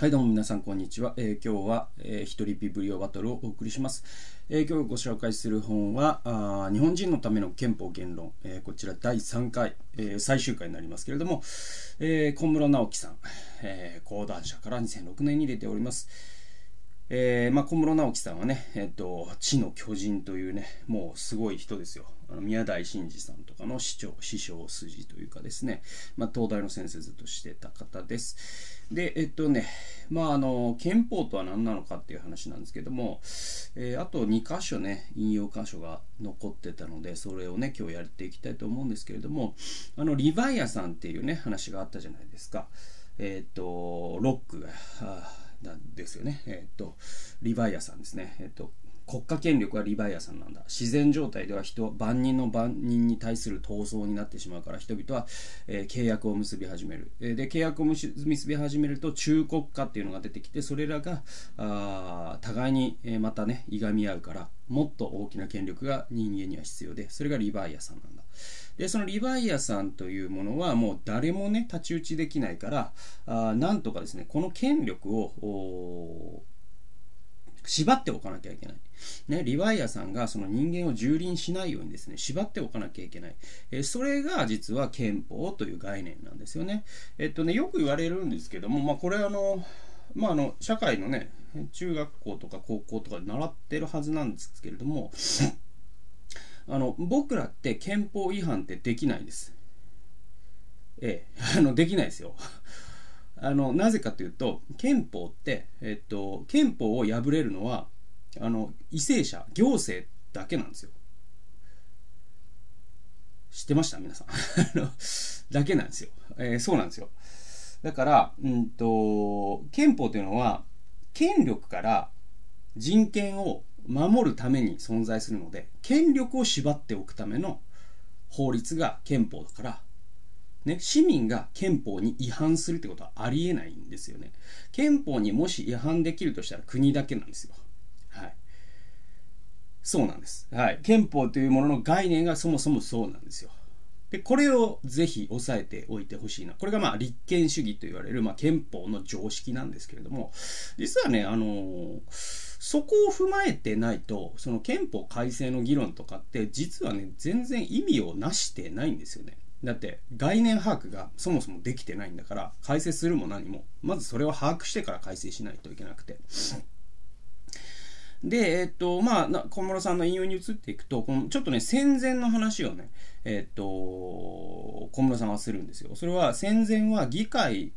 はい、どうも皆さん、こんにちは。えー今日は、えー、一人ビブリオバトルをお送りします。えー今日ご紹介する本は、あ日本人のための憲法言論、えーこちら第3回、えー最終回になりますけれども、えー小室直樹さん、えー講談社から2006年に出ております。えーまあ、小室直樹さんはね、えっと、地の巨人というね、もうすごい人ですよ。あの宮台真司さんとかの師匠、師匠筋というかですね、まあ、東大の先生ずっとしてた方です。で、えっとね、まあ、あの、憲法とは何なのかっていう話なんですけども、えーあと2箇所ね、引用箇所が残ってたので、それをね、今日やっていきたいと思うんですけれども、あの、リヴァイアさんっていうね、話があったじゃないですか。えっと、ロックが、なんですよね。えっ、と、リヴァイアさんですね。えっ、と、国家権力はリヴァイアさんなんだ。自然状態では人、万人の万人に対する闘争になってしまうから、人々は、えー契約を結び始める。えーで、契約を結び始めると、中国家っていうのが出てきて、それらが、あ互いに、えーまたね、いがみ合うから、もっと大きな権力が人間には必要で、それがリヴァイアさんなんだ。でそのリヴァイアさんというものはもう誰もね太刀打ちできないからあなんとかですねこの権力を縛っておかなきゃいけない。ね、リヴァイアさんがその人間を蹂躙しないようにですね、縛っておかなきゃいけない。えそれが実は憲法という概念なんですよね。えっとね、よく言われるんですけども、まあこれあの、まああの、社会のね、中学校とか高校とかで習ってるはずなんですけれども、あの僕らって憲法違反ってできないです。ええ、あのできないですよ。あのなぜかというと憲法って、えっと、憲法を破れるのはあの為政者行政だけなんですよ。知ってました？皆さん。だけなんですよ、えーそうなんですよ。だから、うんと、憲法というのは権力から人権を守るために存在するので権力を縛っておくための法律が憲法だから、ね、市民が憲法に違反するってことはありえないんですよね。憲法にもし違反できるとしたら国だけなんですよ。はい。そうなんです、はい、憲法というものの概念がそもそもそうなんですよ。でこれをぜひ押さえておいてほしいな。これがまあ立憲主義と言われる、まあ、憲法の常識なんですけれども実はねあのーそこを踏まえてないとその憲法改正の議論とかって実はね全然意味をなしてないんですよね。だって概念把握がそもそもできてないんだから改正するも何もまずそれを把握してから改正しないといけなくてで、えっと、まあ、小室さんの引用に移っていくと、このちょっとね、戦前の話をね、えっと、小室さんはするんですよ。それは戦前は議会、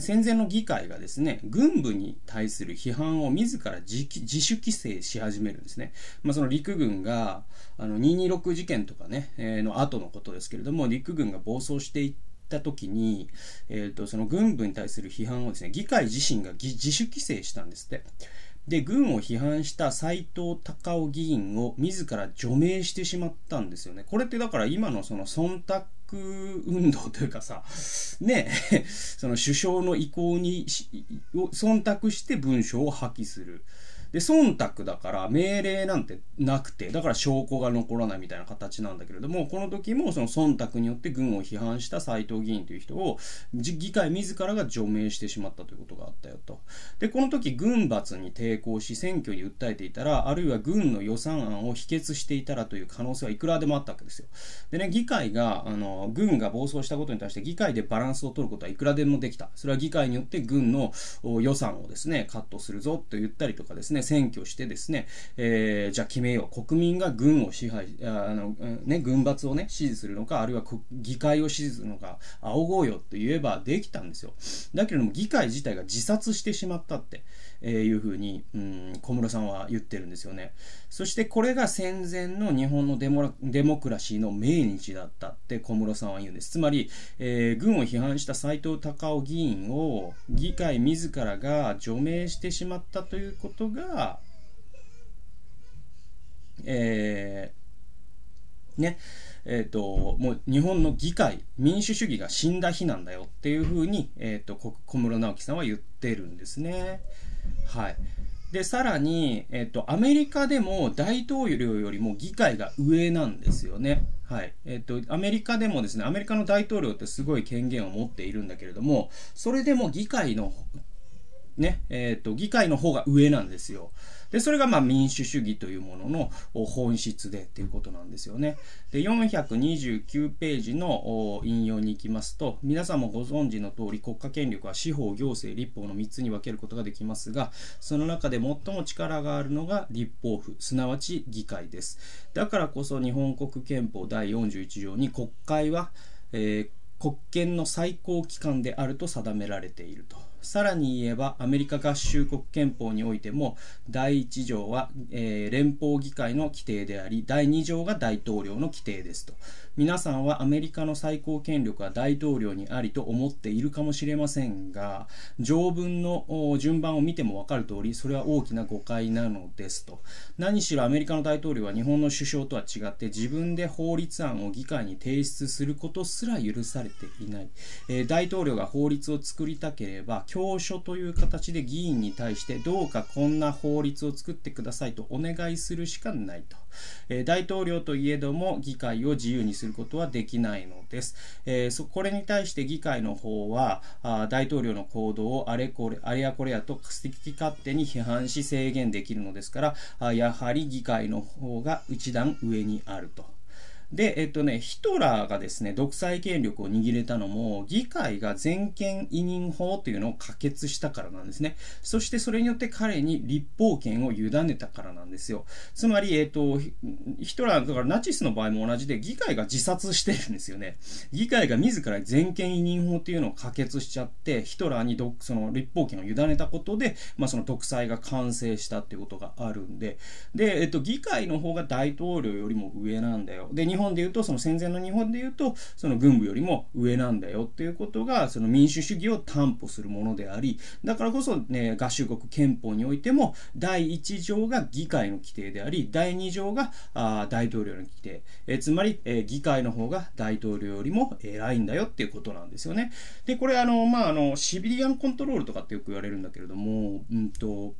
戦前の議会がですね、軍部に対する批判を自ら自主規制し始めるんですね。まあ、その陸軍が、あの、226事件とかね、えーの後のことですけれども、陸軍が暴走していった時に、えー、とその軍部に対する批判をですね議会自身が自主規制したんですってで軍を批判した斉藤隆夫議員を自ら除名してしまったんですよねこれってだから今のその忖運動というかさ ね その首相の意向にを忖度して文章を破棄する。で忖度だから命令なんてなくてだから証拠が残らないみたいな形なんだけれどもこの時もその忖度によって軍を批判した斉藤議員という人を議会自らが除名してしまったということがあったよと。でこの時軍閥に抵抗し選挙に訴えていたらあるいは軍の予算案を否決していたらという可能性はいくらでもあったわけですよ。でね議会があの軍が暴走したことに対して議会でバランスを取ることはいくらでもできた。それは議会によって軍の予算をですねカットするぞと言ったりとかですね選挙してですね、えーじゃあ決めよう国民が軍を支配あの、ね、軍閥をね支持するのかあるいは議会を支持するのか仰ごうよって言えばできたんですよ。だけれども議会自体が自殺してしまったって、いうふうに、うん、小室さんは言ってるんですよねそしてこれが戦前の日本のデモラデモクラシーの命日だったって小室さんは言うんですつまり、えー軍を批判した斉藤隆夫議員を議会自らが除名してしまったということがえーねえー、ともう日本の議会民主主義が死んだ日なんだよっていうふうに、えー、とこ小室直樹さんは言ってるんですね。はい、でさらに、えっ、とアメリカでも大統領よりも議会が上なんですよね。はいえっ、とアメリカでもですねアメリカの大統領ってすごい権限を持っているんだけれどもそれでも議会のね、えっ、ー、と、議会の方が上なんですよ。で、それがまあ民主主義というものの本質でっていうことなんですよね。で、429ページの引用に行きますと、皆さんもご存知の通り国家権力は司法、行政、立法の3つに分けることができますが、その中で最も力があるのが立法府、すなわち議会です。だからこそ日本国憲法第41条に国会は、えー、国権の最高機関であると定められていると。さらに言えばアメリカ合衆国憲法においても第1条は、えー、連邦議会の規定であり第2条が大統領の規定ですと。皆さんはアメリカの最高権力は大統領にありと思っているかもしれませんが条文の順番を見ても分かる通りそれは大きな誤解なのですと。何しろアメリカの大統領は日本の首相とは違って自分で法律案を議会に提出することすら許されていない、えー、大統領が法律を作りたければ教書という形で議員に対してどうかこんな法律を作ってくださいとお願いするしかないと、え、大統領といえども議会を自由にすることはできないのです。え、そこれに対して議会の方はあ大統領の行動をあれこれあれやこれやと好き勝手に批判し制限できるのですからあやはり議会の方が一段上にあると。で、えっとね、ヒトラーがですね、独裁権力を握れたのも、議会が全権委任法というのを可決したからなんですね。そしてそれによって彼に立法権を委ねたからなんですよ。つまり、えっと、ヒトラー、だからナチスの場合も同じで、議会が自殺してるんですよね。議会が自ら全権委任法というのを可決しちゃって、ヒトラーにその立法権を委ねたことで、まあ、その独裁が完成したっていうことがあるんで、で、えっと、議会の方が大統領よりも上なんだよ。で、日本本で言うと、その戦前の日本で言うと、その軍部よりも上なんだよっていうことが、その民主主義を担保するものであり、だからこそね、合衆国憲法においても、第1条が議会の規定であり、第2条があ大統領の規定。えつまり、え議会の方が大統領よりも偉いんだよっていうことなんですよね。で、これあの、まあ、あの、シビリアンコントロールとかってよく言われるんだけれども、うんと、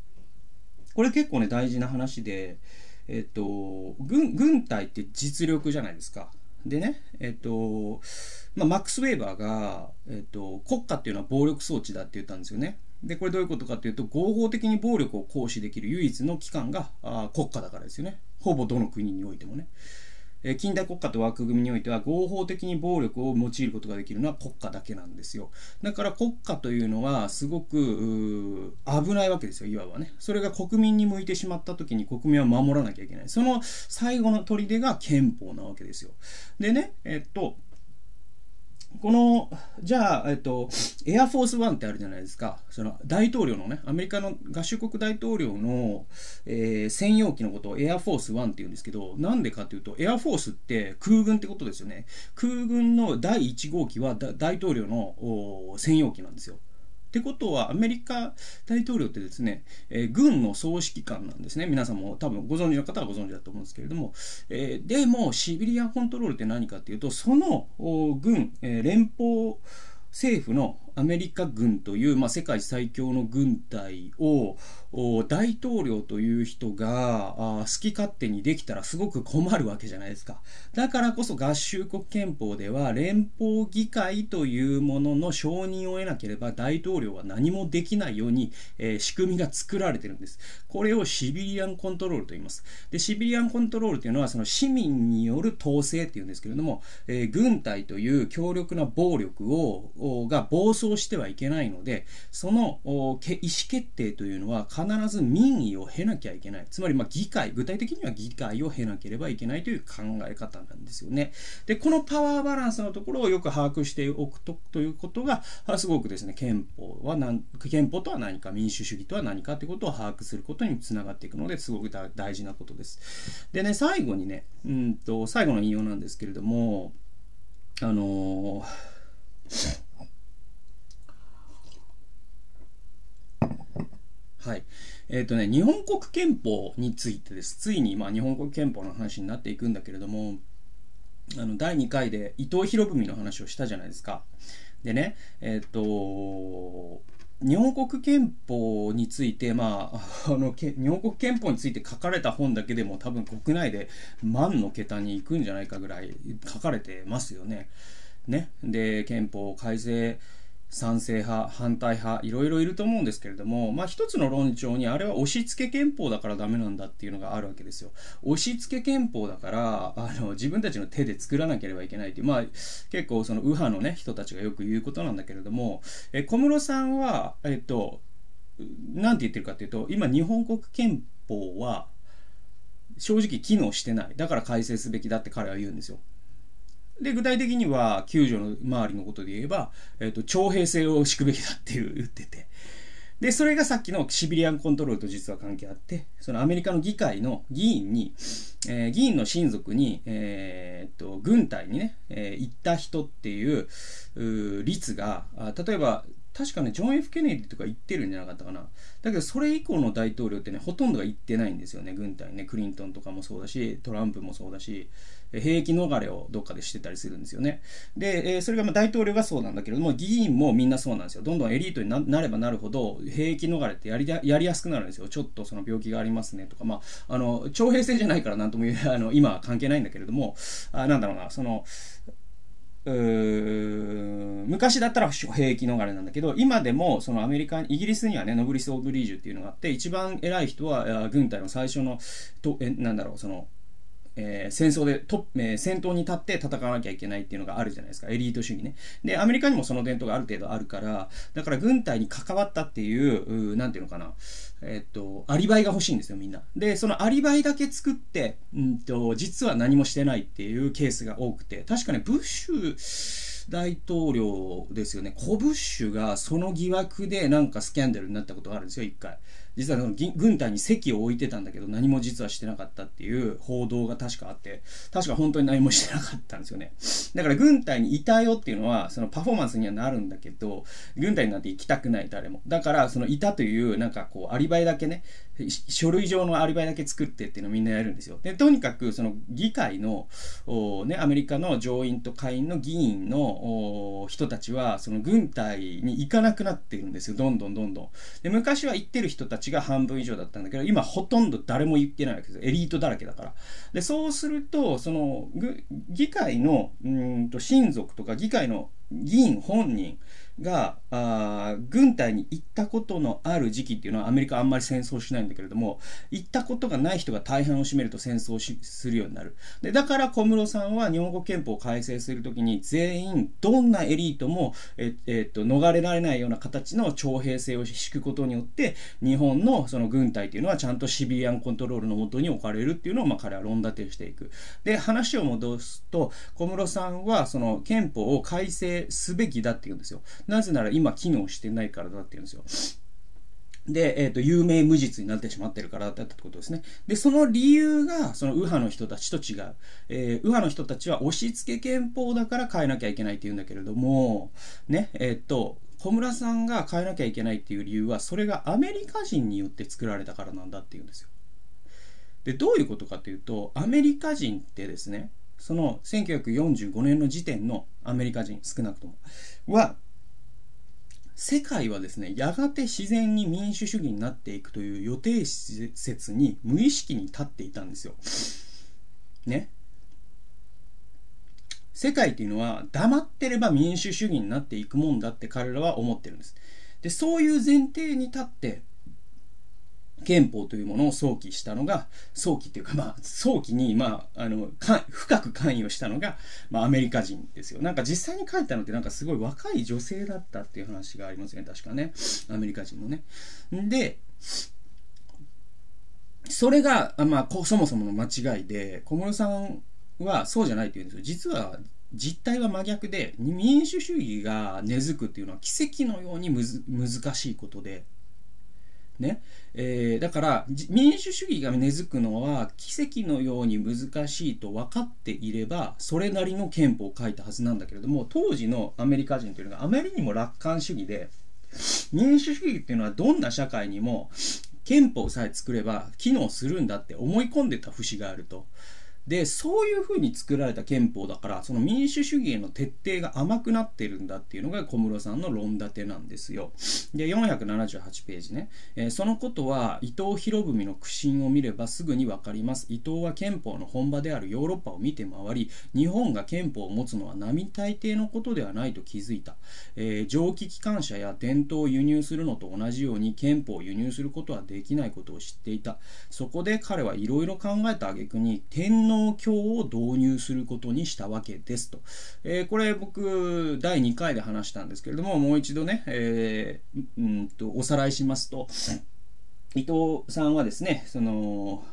これ結構ね、大事な話で、えっと、軍、軍隊って実力じゃないですか。でね、えっと、まあ、マックス・ウェーバーが、えっと、国家っていうのは暴力装置だって言ったんですよね。で、これどういうことかというと、合法的に暴力を行使できる唯一の機関があ国家だからですよね。ほぼどの国においてもね。え近代国家と枠組みにおいては合法的に暴力を用いることができるのは国家だけなんですよ。だから国家というのはすごく危ないわけですよ、いわばね。それが国民に向いてしまった時に国民は守らなきゃいけない。その最後の砦が憲法なわけですよ。でね、えっと、この、じゃあ、えっと、エアフォースワンってあるじゃないですか。その大統領のね、アメリカの合衆国大統領の、えー、専用機のことをエアフォースワンって言うんですけど、なんでかっていうと、エアフォースって空軍ってことですよね。空軍の第1号機は大統領の専用機なんですよ。ってことは、アメリカ大統領ってですね、えー、軍の総指揮官なんですね。皆さんも多分ご存知の方はご存知だと思うんですけれども、えー、でも、シビリアンコントロールって何かっていうと、その軍、えー、連邦政府のアメリカ軍という、まあ、世界最強の軍隊を大統領という人が好き勝手にできたらすごく困るわけじゃないですか。だからこそ合衆国憲法では連邦議会というものの承認を得なければ大統領は何もできないように、えー、仕組みが作られてるんです。これをシビリアンコントロールと言います。で、シビリアンコントロールというのはその市民による統制っていうんですけれども、えー、軍隊という強力な暴力をが暴走してはいけないので、その意思決定というのは必ず民意を経なきゃいけない。つまり、ま議会、具体的には議会を経なければいけないという考え方なんですよね。で、このパワーバランスのところをよく把握しておくとということが、すごくですね、憲法は何、憲法とは何か、民主主義とは何かということを把握することにつながっていくので、すごく大事なことです。でね、最後にね、うんと、最後の引用なんですけれども、あのーはい。えっ、ー、とね、日本国憲法についてです。ついに、まあ、日本国憲法の話になっていくんだけれども、あの、第2回で伊藤博文の話をしたじゃないですか。でね、えっ、ー、と、日本国憲法について、まあ、あの、日本国憲法について書かれた本だけでも多分国内で万の桁に行くんじゃないかぐらい書かれてますよね。ね。で、憲法改正賛成派、反対派、いろいろいると思うんですけれども、まあ一つの論調にあれは押し付け憲法だからダメなんだっていうのがあるわけですよ。押し付け憲法だから、あの、自分たちの手で作らなければいけないっていう、まあ結構その右派のね、人たちがよく言うことなんだけれども、え小室さんは、えっと、なんて言ってるかっていうと、今日本国憲法は正直機能してない。だから改正すべきだって彼は言うんですよ。で、具体的には、救助の周りのことで言えば、えっ、ー、と、徴兵制を敷くべきだっていう言ってて。で、それがさっきのシビリアンコントロールと実は関係あって、そのアメリカの議会の議員に、えー、議員の親族に、えー、っと、軍隊にね、えー、行った人っていう率が、例えば、確かね、ジョン・ F・ ケネディとか行ってるんじゃなかったかな。だけど、それ以降の大統領ってね、ほとんどが行ってないんですよね、軍隊ね。クリントンとかもそうだし、トランプもそうだし、兵役逃れをどっかでしてたりするんですよね。で、えそれがま大統領がそうなんだけれども、議員もみんなそうなんですよ。どんどんエリートになればなるほど、兵役逃れってやりやりやすくなるんですよ。ちょっとその病気がありますねとか、まあ、あの、徴兵制じゃないからなんとも言え、あの、今は関係ないんだけれども、あなんだろうな、その、昔だったら兵役逃れなんだけど、今でもそのアメリカ、イギリスにはね、ノブリス・オブリージュっていうのがあって、一番偉い人は軍隊の最初の、とえなんだろう、その、えー、戦争でト、えー、先頭に立って戦わなきゃいけないっていうのがあるじゃないですか。エリート主義ね。で、アメリカにもその伝統がある程度あるから、だから軍隊に関わったっていう、うなんていうのかな。えっと、アリバイが欲しいんですよ、みんな。で、そのアリバイだけ作って、うんと、実は何もしてないっていうケースが多くて、確かね、ブッシュ、大統領ですよね、コブッシュがその疑惑でなんかスキャンダルになったことがあるんですよ、一回。実はその軍隊に席を置いてたんだけど何も実はしてなかったっていう報道が確かあって確か本当に何もしてなかったんですよね。だから軍隊にいたよっていうのはそのパフォーマンスにはなるんだけど軍隊になんて行きたくない誰も。だからそのいたというなんかこうアリバイだけね書類上のアリバイだけ作ってっていうのをみんなやるんですよでとにかくその議会のねアメリカの上院と下院の議員の人たちはその軍隊に行かなくなっているんですよどんどんどんどんで昔は行ってる人たちが半分以上だったんだけど、今ほとんど誰も言ってないわけですよ。エリートだらけだから。で、そうすると、その、議会の、うんと、親族とか議会の議員本人が軍隊に行ったことのある時期っていうのはアメリカあんまり戦争しないんだけれども行ったことがない人が大半を占めると戦争するようになる。でだから小室さんは日本語憲法を改正するときに全員どんなエリートもえ、えっと逃れられないような形の徴兵制を敷くことによって日本のその軍隊っていうのはちゃんとシビリアンコントロールのもとに置かれるっていうのをまあ彼は論立てしていく。で話を戻すと小室さんはその憲法を改正すべきだっていうんですよ。なぜなら今機能してないからだって言うんですよ。で、えっ、ー、と、有名無実になってしまってるからだったってことですね。で、その理由が、その右派の人たちと違う。えー、右派の人たちは押し付け憲法だから変えなきゃいけないって言うんだけれども、ね、えっ、ー、と、小村さんが変えなきゃいけないっていう理由は、それがアメリカ人によって作られたからなんだっていうんですよ。で、どういうことかというと、アメリカ人ってですね、その1945年の時点のアメリカ人、少なくとも、は、世界はですね、やがて自然に民主主義になっていくという予定説に無意識に立っていたんですよ。ね？世界っていうのは黙ってれば民主主義になっていくもんだって彼らは思ってるんです。で、そういう前提に立って憲法というものを想起したのが、早期というか、まあ、早期に、まあ、あの、深く関与したのが、まあ、アメリカ人ですよ。なんか実際に書いたのって、なんかすごい若い女性だったっていう話がありますね、確かね。アメリカ人のね。で、それが、まあ、そもそもの間違いで、小室さんはそうじゃないって言うんですよ。実は、実態は真逆で、民主主義が根付くっていうのは奇跡のように難しいことで、ねえー、だから民主主義が根付くのは奇跡のように難しいと分かっていればそれなりの憲法を書いたはずなんだけれども当時のアメリカ人というのがあまりにも楽観主義で民主主義っていうのはどんな社会にも憲法さえ作れば機能するんだって思い込んでた節があると。で、そういうふうに作られた憲法だから、その民主主義への徹底が甘くなってるんだっていうのが小室さんの論立てなんですよ。で、478ページね。えー、そのことは伊藤博文の苦心を見ればすぐにわかります。伊藤は憲法の本場であるヨーロッパを見て回り、日本が憲法を持つのは並大抵のことではないと気づいた。えー、蒸気機関車や伝統を輸入するのと同じように憲法を輸入することはできないことを知っていた。そこで彼はいろいろ考えた挙句に天皇教を導入することにしたわけですと。えー、これ僕第2回で話したんですけれども、もう一度ね、えー、うんとおさらいしますと、伊藤さんはですね、その、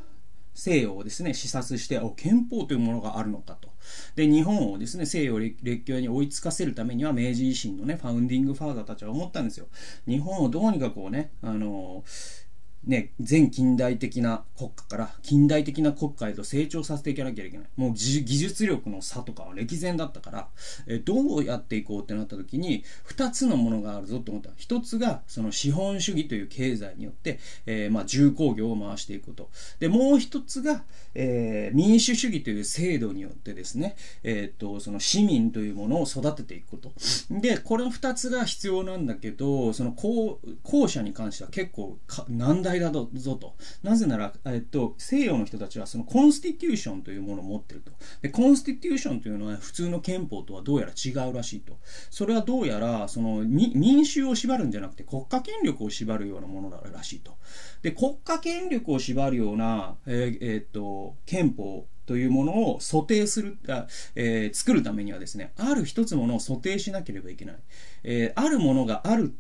西洋をですね、視察して、憲法というものがあるのかと。で、日本をですね、西洋列強に追いつかせるためには、明治維新のね、ファウンディングファーザーたちは思ったんですよ。日本をどうにかこうね、あのーね、全近代的な国家から近代的な国家へと成長させていかなきゃいけない。もう技術力の差とかは歴然だったから、えどうやっていこうってなった時に、二つのものがあるぞと思った。一つが、その資本主義という経済によって、えー、まあ重工業を回していくこと。で、もう一つが、えー、民主主義という制度によってですね、えっ、と、その市民というものを育てていくこと。で、これの二つが必要なんだけど、その後後者に関しては結構難題だぞと。なぜなら、えっと、西洋の人たちはそのコンスティテューションというものを持ってると。で、コンスティテューションというのは普通の憲法とはどうやら違うらしいと。それはどうやら、その民衆を縛るんじゃなくて国家権力を縛るようなものだらしいと。で、国家権力を縛るような、えー、えー、っと、憲法というものを想定する、あえー、作るためにはですね、ある一つものを想定しなければいけない。えー、あるものがある、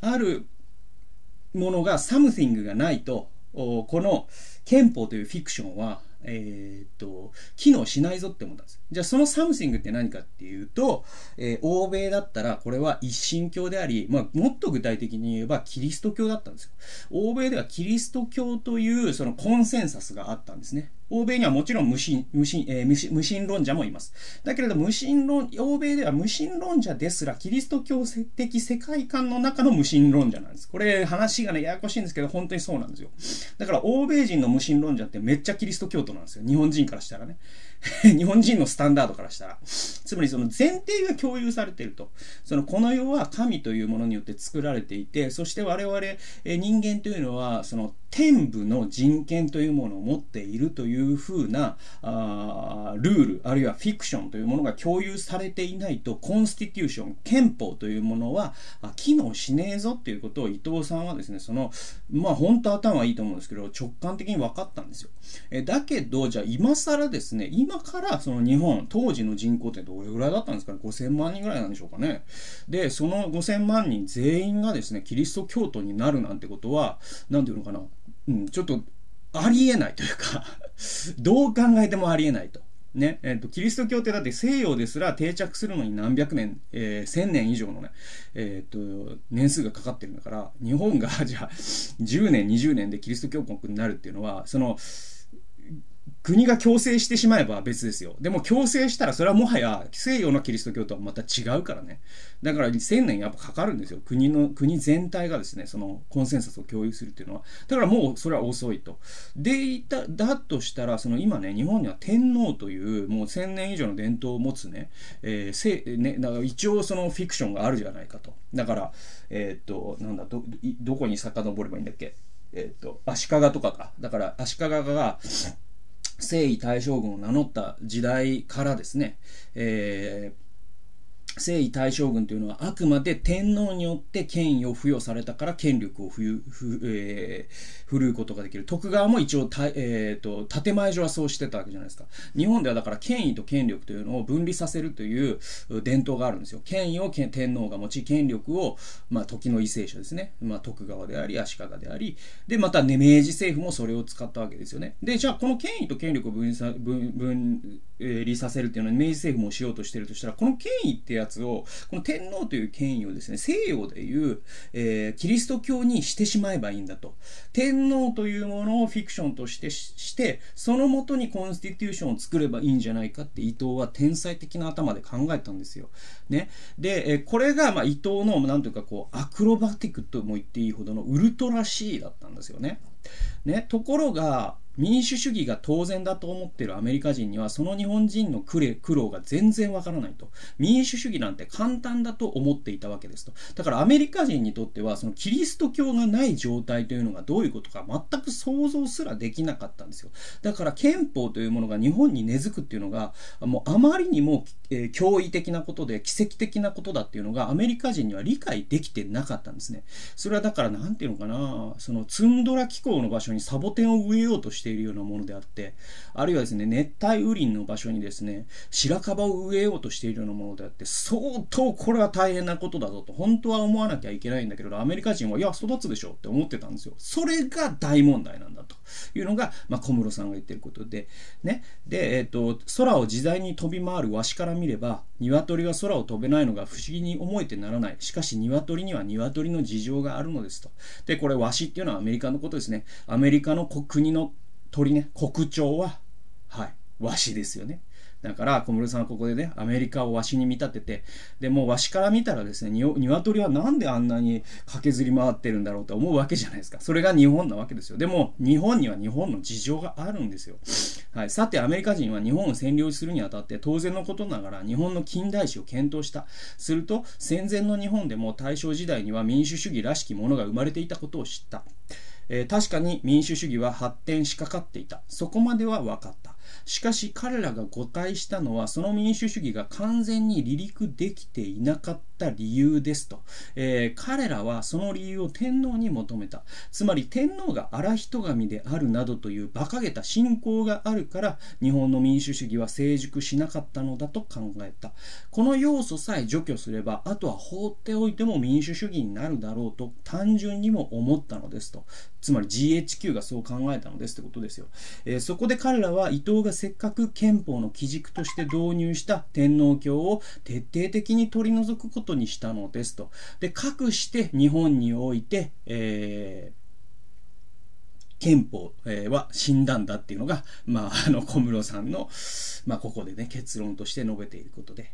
あるものが、 something がないと、この憲法というフィクションは、えー、っと、機能しないぞって思ったんです。じゃあその something って何かっていうと、えー、欧米だったらこれは一神教であり、まあ、もっと具体的に言えばキリスト教だったんですよ。欧米ではキリスト教というそのコンセンサスがあったんですね。欧米にはもちろん無心、無心、えー、無心論者もいます。だけれど無心論、欧米では無神論者ですら、キリスト教的世界観の中の無神論者なんです。これ話がね、ややこしいんですけど、本当にそうなんですよ。だから欧米人の無神論者ってめっちゃキリスト教徒なんですよ。日本人からしたらね。日本人のスタンダードからしたら。つまりその前提が共有されていると。そのこの世は神というものによって作られていて、そして我々、人間というのは、その天部の人権というものを持っているというふうなあルール、あるいはフィクションというものが共有されていないと、コンスティテューション、憲法というものは機能しねえぞっていうことを伊藤さんはですね、その、まあ本当頭はいいと思うんですけど、直感的に分かったんですよ。えだけど、じゃあ今更ですね、今からその日本、当時の人口ってどれぐらいだったんですかね、5000万人ぐらいなんでしょうかね。で、その5000万人全員がですね、キリスト教徒になるなんてことは、なんていうのかな、うん、ちょっとありえないというか どう考えてもありえないと。ね、え、ー、と、キリスト教ってだって西洋ですら定着するのに何百年、えー、千年以上のね、えっ、ー、と、年数がかかってるんだから、日本がじゃあ、10年、20年でキリスト教国になるっていうのは、その、国が強制してしまえば別ですよ。でも強制したらそれはもはや西洋のキリスト教とはまた違うからね。だから1000年やっぱかかるんですよ。国の、国全体がですね、そのコンセンサスを共有するっていうのは。だからもうそれは遅いと。でいた、だとしたら、その今ね、日本には天皇というもう1000年以上の伝統を持つね、えー、せね、だから一応そのフィクションがあるじゃないかと。だから、えー、っと、なんだ、ど、どこに遡ればいいんだっけ？えー、っと、足利とかか。だから足利が、征夷大将軍を名乗った時代からですね、えー征夷大将軍というのはあくまで天皇によって権威を付与されたから権力をふゆふ、えー、振るうことができる。徳川も一応た、えーと、建前上はそうしてたわけじゃないですか。日本ではだから権威と権力というのを分離させるという伝統があるんですよ。権威を天皇が持ち、権力を、まあ、時の為政者ですね。まあ、徳川であり、足利であり、で、またね、明治政府もそれを使ったわけですよね。で、じゃあこの権威と権力を分離さ分分離させるっていうのは明治政府もしようとしてるとしたら、この権威ってやを、この天皇という権威をですね、西洋でいう、えー、キリスト教にしてしまえばいいんだと。天皇というものをフィクションとしてして、そのもとにコンスティテューションを作ればいいんじゃないかって伊藤は天才的な頭で考えたんですよ。ね。で、えー、これが、まあ、伊藤の、なんというかこう、アクロバティックとも言っていいほどのウルトラ C だったんですよね。ね。ところが、民主主義が当然だと思ってるアメリカ人にはその日本人の苦労が全然わからないと。民主主義なんて簡単だと思っていたわけですと。だからアメリカ人にとってはそのキリスト教がない状態というのがどういうことか全く想像すらできなかったんですよ。だから憲法というものが日本に根付くっていうのがもうあまりにも、えー、驚異的なことで奇跡的なことだっていうのがアメリカ人には理解できてなかったんですね。それはだから何て言うのかなそのツンドラ気候の場所にサボテンを植えようとしているようなものであってあるいはですね熱帯雨林の場所にですね白樺を植えようとしているようなものであって相当これは大変なことだぞと本当は思わなきゃいけないんだけどアメリカ人はいや育つでしょって思ってたんですよ。それが大問題なんだと。いうのが、まあ、小室さんが言ってることでね。で、えっ、ー、と空を自在に飛び回るワシから見れば鶏が空を飛べないのが不思議に思えてならない。しかし鶏には鶏の事情があるのですと。でこれワシっていうのはアメリカのことですね。アメリカの国の鳥ね国鳥ははいワシですよね。だから小室さんはここでねアメリカをワシに見立ててでもうワシから見たらですね鶏はなんであんなに駆けずり回ってるんだろうと思うわけじゃないですか。それが日本なわけですよ。でも日本には日本の事情があるんですよ、はい、さてアメリカ人は日本を占領するにあたって当然のことながら日本の近代史を検討した。すると戦前の日本でも大正時代には民主主義らしきものが生まれていたことを知った。えー、確かに民主主義は発展しかかっていた。そこまでは分かった。しかし彼らが誤解したのはその民主主義が完全に離陸できていなかった理由ですと、えー、彼らはその理由を天皇に求めたつまり天皇が荒人神であるなどという馬鹿げた信仰があるから日本の民主主義は成熟しなかったのだと考えたこの要素さえ除去すればあとは放っておいても民主主義になるだろうと単純にも思ったのですとつまり GHQ がそう考えたのですってことですよ、えー、そこで彼らは伊藤がせっかく憲法の基軸として導入した天皇教を徹底的に取り除くことにしたのですと。でかくして日本において、えー憲法、は死んだんだっていうのが、まあ、あの小室さんの、まあ、ここでね結論として述べていることで、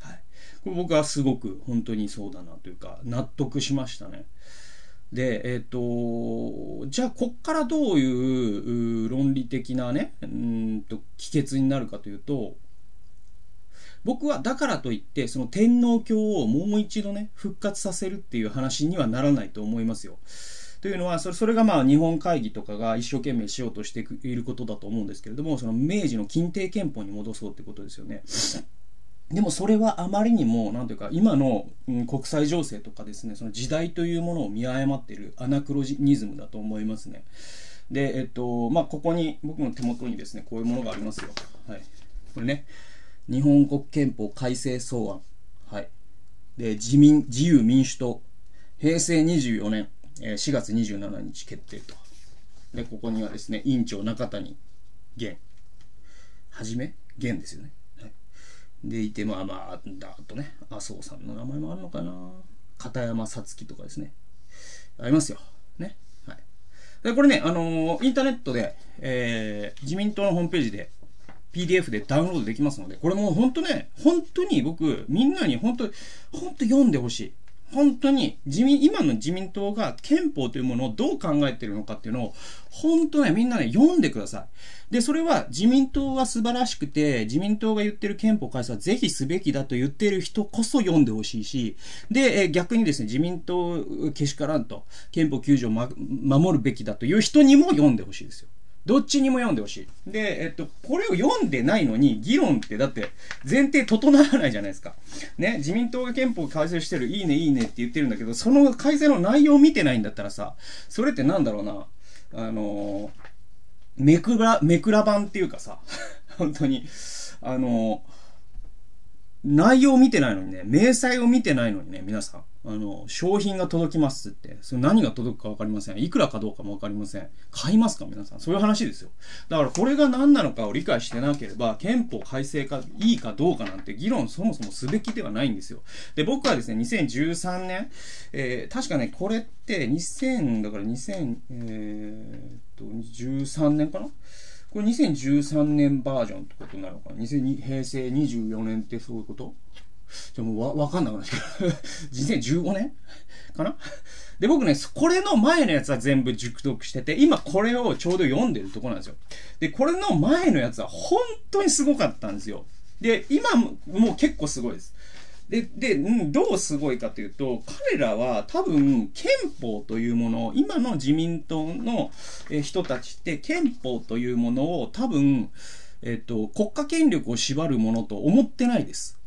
はい、これ僕はすごく本当にそうだなというか納得しましたね。で、えっ、ー、と、じゃあ、こっからどういう論理的なね、うんと、帰結になるかというと、僕はだからといって、その天皇教をもう一度ね、復活させるっていう話にはならないと思いますよ。というのは、それそれがまあ日本会議とかが一生懸命しようとしていることだと思うんですけれども、その明治の近帝憲法に戻そうってことですよね。でもそれはあまりにも、なんていうか、今の、国際情勢とかですね、その時代というものを見誤っているアナクロニズムだと思いますね。で、えっと、まあ、ここに、僕の手元にですね、こういうものがありますよ。はい。これね、日本国憲法改正草案。はい。で、自民、自由民主党、平成24年、え4月27日決定と。で、ここにはですね、委員長中谷源、はじめ源ですよね。でいてまあまあだとね麻生さんの名前もあるのかな。片山さつきとかですね。ありますよ。ね。はい。でこれねあのー、インターネットで、えー、自民党のホームページで PDF でダウンロードできますのでこれもう本当ね本当に僕みんなに本当本当読んでほしい。本当に自民、今の自民党が憲法というものをどう考えてるのかっていうのを、本当ね、みんなね、読んでください。で、それは自民党は素晴らしくて、自民党が言ってる憲法改正はぜひすべきだと言ってる人こそ読んでほしいし、で、え逆にですね、自民党けしからんと、憲法9条を、ま、守るべきだという人にも読んでほしいですよ。どっちにも読んでほしい。で、えっと、これを読んでないのに、議論ってだって前提整わないじゃないですか。ね、自民党が憲法改正してる、いいね、いいねって言ってるんだけど、その改正の内容を見てないんだったらさ、それってなんだろうな、あのめくら、めくら版っていうかさ、本当に、あの内容を見てないのにね、明細を見てないのにね、皆さん。あの、商品が届きますって、それ何が届くか分かりません。いくらかどうかも分かりません。買いますか皆さん。そういう話ですよ。だからこれが何なのかを理解してなければ、憲法改正かいいかどうかなんて議論そもそもすべきではないんですよ。で、僕はですね、2013年、えー、確かね、これって2000、だから2000、えー、っと、13年かな？これ2013年バージョンってことなのかな？平成24年ってそういうこと？でもわ、わかんなくなって2015 年かな？で、僕ね、これの前のやつは全部熟読してて、今これをちょうど読んでるとこなんですよ。で、これの前のやつは本当にすごかったんですよ。で、今も結構すごいです。で、で、どうすごいかというと、彼らは多分憲法というものを、今の自民党の人たちって憲法というものを多分、えっと、国家権力を縛るものと思ってないです。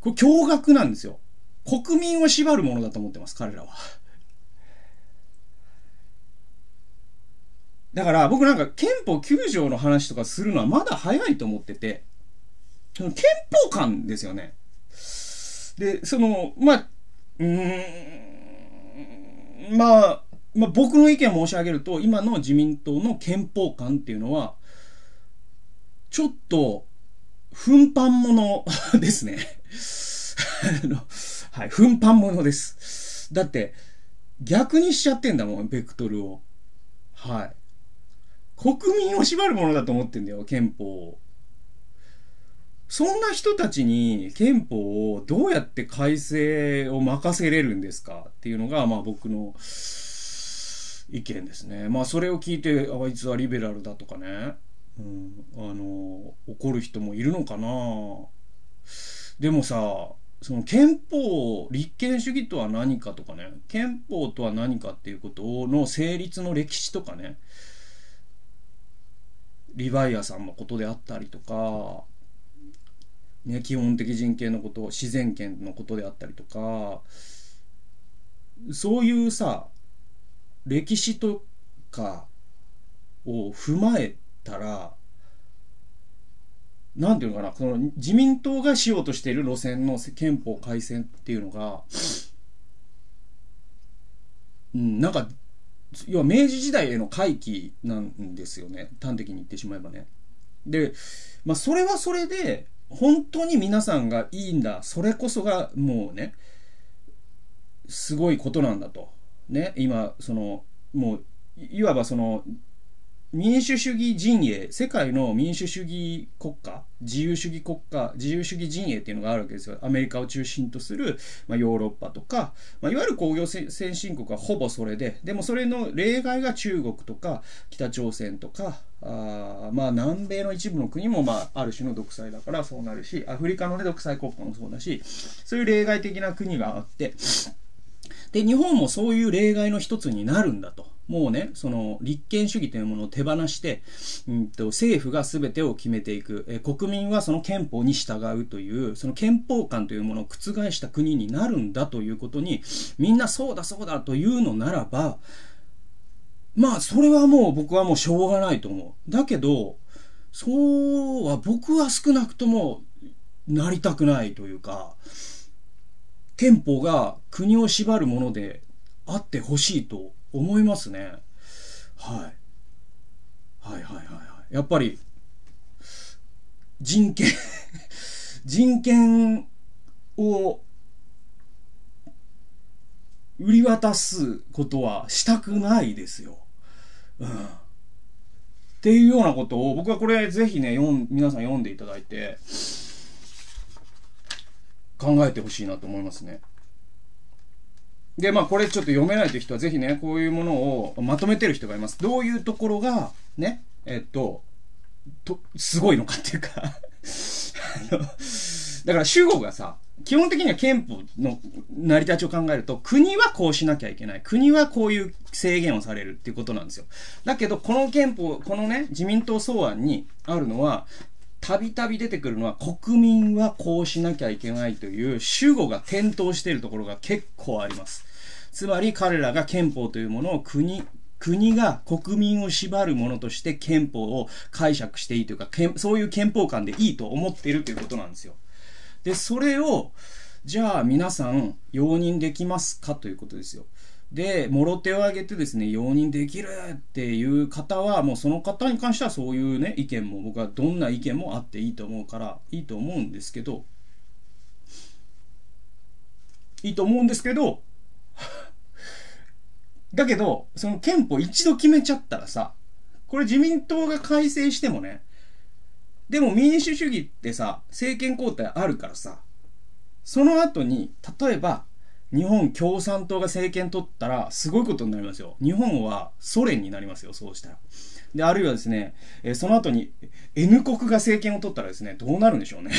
これ驚愕なんですよ。国民を縛るものだと思ってます、彼らは。だから僕なんか憲法9条の話とかするのはまだ早いと思ってて、憲法観ですよね。で、その、まあ、うん、まあ、まあ僕の意見を申し上げると、今の自民党の憲法観っていうのは、ちょっと、奮発者 ですね あの。はい、奮発者です。だって、逆にしちゃってんだもん、ベクトルを。はい。国民を縛るものだと思ってんだよ、憲法を。そんな人たちに憲法をどうやって改正を任せれるんですかっていうのが、まあ僕の意見ですね。まあそれを聞いて、あいつはリベラルだとかね。うん、あの、怒る人もいるのかな。でもさ、その憲法、立憲主義とは何かとかね、憲法とは何かっていうことの成立の歴史とかね、リヴァイアさんのことであったりとか、基本的人権のこと、自然権のことであったりとか、そういうさ、歴史とかを踏まえたら、なんていうのかな、その自民党がしようとしている路線の憲法改正っていうのが、うん、なんか、要は明治時代への回帰なんですよね。端的に言ってしまえばね。で、まあそれはそれで、本当に皆さんがいいんだ。それこそがもうね、すごいことなんだと。ね、今、その、もう、いわばその、民主主義陣営、世界の民主主義国家、自由主義国家、自由主義陣営っていうのがあるわけですよ。アメリカを中心とする、まあ、ヨーロッパとか、まあ、いわゆる工業先進国はほぼそれで、でもそれの例外が中国とか、北朝鮮とか、あまあ南米の一部の国も、まあ、ある種の独裁だからそうなるし、アフリカの、ね、独裁国家もそうだし、そういう例外的な国があって、で、日本もそういう例外の一つになるんだと。もうね、その立憲主義というものを手放して、うんと、政府が全てを決めていく、え国民はその憲法に従うという、その憲法観というものを覆した国になるんだということに、みんなそうだそうだというのならば、まあ、それはもう僕はもうしょうがないと思う。だけど、そうは僕は少なくともなりたくないというか、憲法が国を縛るものであってほしいと思いますね。はい。はいはいはいはい。やっぱり、人権 人権を売り渡すことはしたくないですよ。うん。っていうようなことを、僕はこれぜひね、ん皆さん読んでいただいて、考えてほしいなと思いますね。で、まあこれちょっと読めないという人はぜひね、こういうものをまとめてる人がいます。どういうところが、ね、えっと、と、すごいのかっていうか だから主語がさ、基本的には憲法の成り立ちを考えると、国はこうしなきゃいけない。国はこういう制限をされるっていうことなんですよ。だけど、この憲法、このね、自民党草案にあるのは、たびたび出てくるのは国民はこうしなきゃいけないという主語が転倒しているところが結構あります。つまり彼らが憲法というものを国、国が国民を縛るものとして憲法を解釈していいというか、そういう憲法観でいいと思っているということなんですよ。で、それを、じゃあ皆さん容認できますかということですよ。で、もろ手を挙げてですね、容認できるっていう方は、もうその方に関してはそういうね、意見も、僕はどんな意見もあっていいと思うから、いいと思うんですけど、いいと思うんですけど、だけど、その憲法一度決めちゃったらさ、これ自民党が改正してもね、でも民主主義ってさ、政権交代あるからさ、その後に、例えば、日本共産党が政権取ったら、すごいことになりますよ。日本はソ連になりますよ、そうしたら。で、あるいはですね、えー、その後に N 国が政権を取ったらですね、どうなるんでしょうね。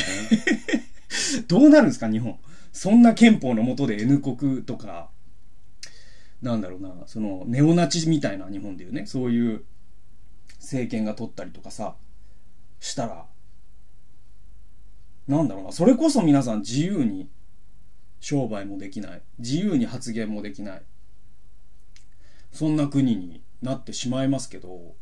どうなるんですか、日本。そんな憲法の下で N 国とか、なんだろうな、その、ネオナチみたいな日本でいうね、そういう政権が取ったりとかさ、したら、なんだろうな、それこそ皆さん自由に商売もできない。自由に発言もできない。そんな国になってしまいますけど、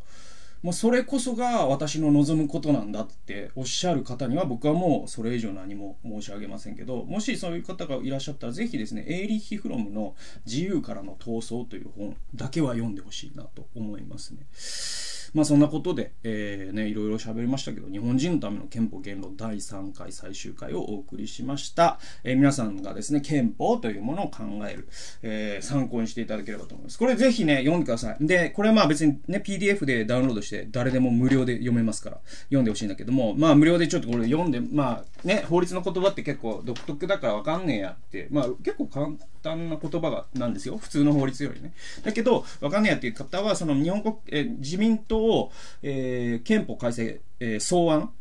もうそれこそが私の望むことなんだっておっしゃる方には僕はもうそれ以上何も申し上げませんけどもしそういう方がいらっしゃったらぜひですねエイリッヒ・フロムの「自由からの闘争」という本だけは読んでほしいなと思いますね。まあそんなことで、えー、ね、いろいろ喋りましたけど、日本人のための憲法言論第3回最終回をお送りしました。えー、皆さんがですね、憲法というものを考える、えー、参考にしていただければと思います。これぜひね、読んでください。で、これはまあ別にね、PDF でダウンロードして誰でも無料で読めますから、読んでほしいんだけども、まあ無料でちょっとこれ読んで、まあね、法律の言葉って結構独特だからわかんねえやって、まあ結構簡単な言葉がなんですよ。普通の法律よりね。だけど、わかんねえやっていう方は、その日本国、え自民党、えー、憲法改正、えー、草案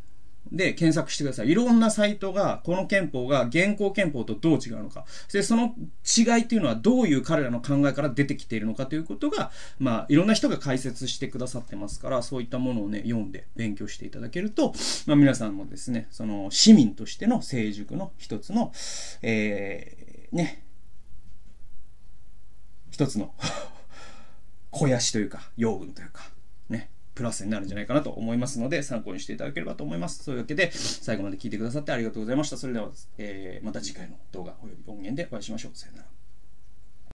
で検索してください。いろんなサイトが、この憲法が現行憲法とどう違うのか。で、その違いっていうのはどういう彼らの考えから出てきているのかということが、まあ、いろんな人が解説してくださってますから、そういったものをね、読んで勉強していただけると、まあ、皆さんもですね、その市民としての成熟の一つの、えー、ね、一つの 肥やしというか、養分というか、プラスになるんじゃないかなと思いますので、参考にしていただければと思います。そういうわけで、最後まで聞いてくださってありがとうございました。それでは、えー、また次回の動画および音源でお会いしましょう。さよなら。